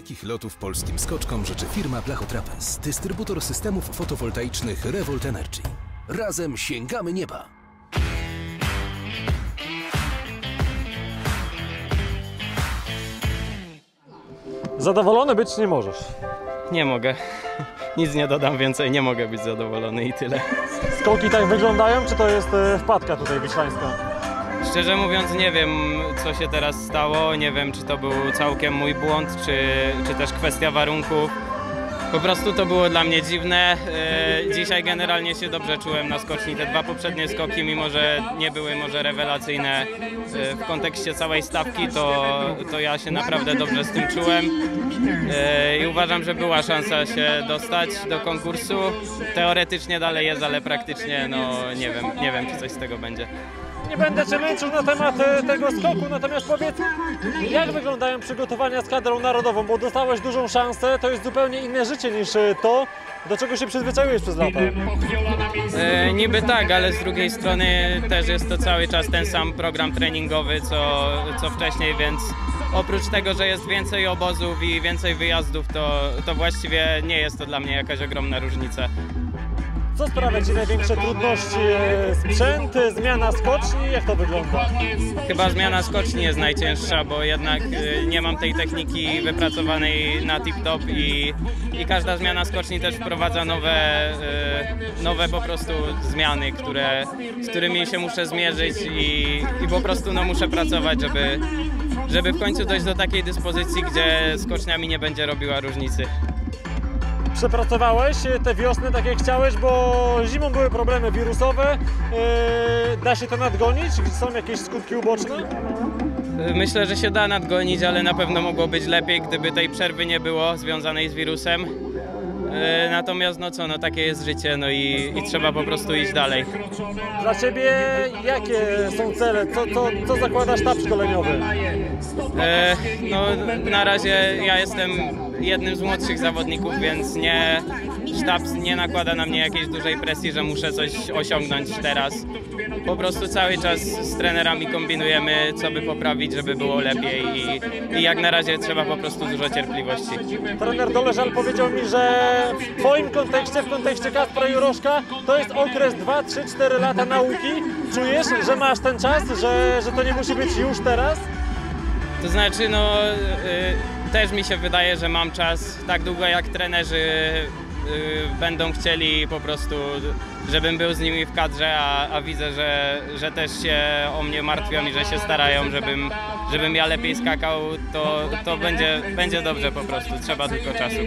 Dalekich lotów polskim skoczkom życzy firma Blachotrapez, dystrybutor systemów fotowoltaicznych Revolt Energy. Razem sięgamy nieba! Zadowolony być nie możesz. Nie mogę. Nic nie dodam więcej, nie mogę być zadowolony i tyle. Skoki tak wyglądają, czy to jest e, wpadka tutaj wiślańska? Szczerze mówiąc nie wiem co się teraz stało, nie wiem czy to był całkiem mój błąd, czy, czy też kwestia warunków. Po prostu to było dla mnie dziwne. E, Dzisiaj generalnie się dobrze czułem na skoczni. Te dwa poprzednie skoki, mimo że nie były może rewelacyjne e, w kontekście całej stawki, to, to ja się naprawdę dobrze z tym czułem. E, I uważam, że była szansa się dostać do konkursu. Teoretycznie dalej jest, ale praktycznie no nie wiem, nie wiem czy coś z tego będzie. Nie będę Cię męczył na temat e, tego skoku, natomiast powiedz, jak wyglądają przygotowania z kadrą narodową, bo dostałeś dużą szansę, to jest zupełnie inne życie niż e, to, do czego się przyzwyczaiłeś przez lata. E, niby tak, ale z drugiej strony też jest to cały czas ten sam program treningowy co, co wcześniej, więc oprócz tego, że jest więcej obozów i więcej wyjazdów, to, to właściwie nie jest to dla mnie jakaś ogromna różnica. Co sprawia Ci największe trudności? Sprzęt, zmiana skoczni, jak to wygląda? Chyba zmiana skoczni jest najcięższa, bo jednak y, nie mam tej techniki wypracowanej na tip-top i, i każda zmiana skoczni też wprowadza nowe, y, nowe po prostu zmiany, które, z którymi się muszę zmierzyć i, i po prostu no, muszę pracować, żeby, żeby w końcu dojść do takiej dyspozycji, gdzie skocznia mi nie będzie robiła różnicy. Przepracowałeś e, te wiosny tak jak chciałeś, bo zimą były problemy wirusowe. E, Da się to nadgonić? Są jakieś skutki uboczne? Myślę, że się da nadgonić, ale na pewno mogło być lepiej, gdyby tej przerwy nie było związanej z wirusem. E, Natomiast no co, no takie jest życie, no i, i trzeba po prostu iść dalej. Dla Ciebie jakie są cele? Co, co, co zakłada sztab szkoleniowy? E, No na razie ja jestem jednym z młodszych zawodników, więc nie, sztab nie nakłada na mnie jakiejś dużej presji, że muszę coś osiągnąć teraz. Po prostu cały czas z trenerami kombinujemy, co by poprawić, żeby było lepiej i, i jak na razie trzeba po prostu dużo cierpliwości. Trener Doleżal powiedział mi, że w Twoim kontekście, w kontekście Kaspra Juroszka, to jest okres 2, 3, 4 lata nauki. Czujesz, że masz ten czas, że, że to nie musi być już teraz? To znaczy, no y, też mi się wydaje, że mam czas tak długo jak trenerzy y, będą chcieli po prostu, żebym był z nimi w kadrze, a, a widzę, że, że też się o mnie martwią i że się starają, żebym, żebym ja lepiej skakał, to, to będzie, będzie dobrze po prostu, trzeba tylko czasu.